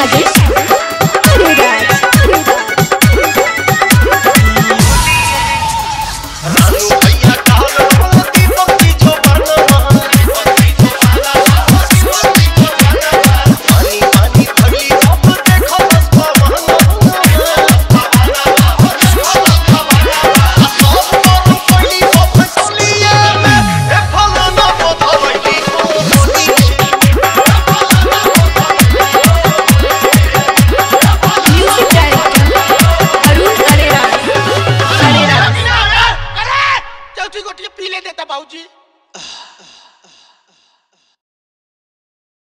Sergeant. Valdir.